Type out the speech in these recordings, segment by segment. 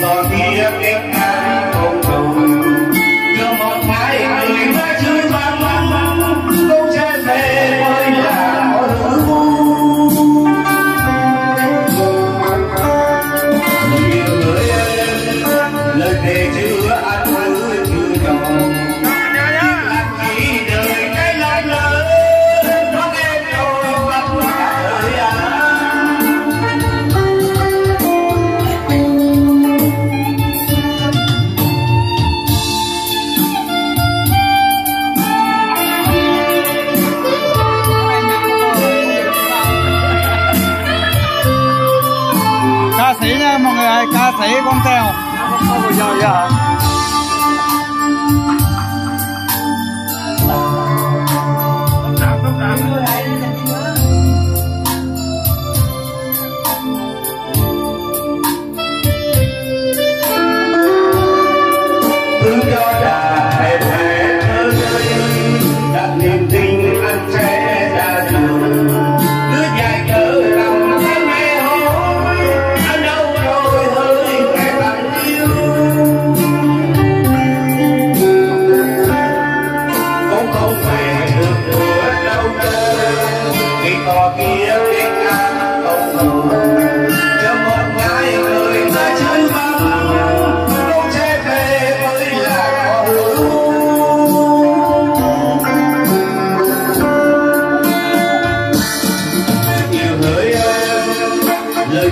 love me. ca sĩ nha mọi người ca sĩ con tèo.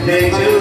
They two.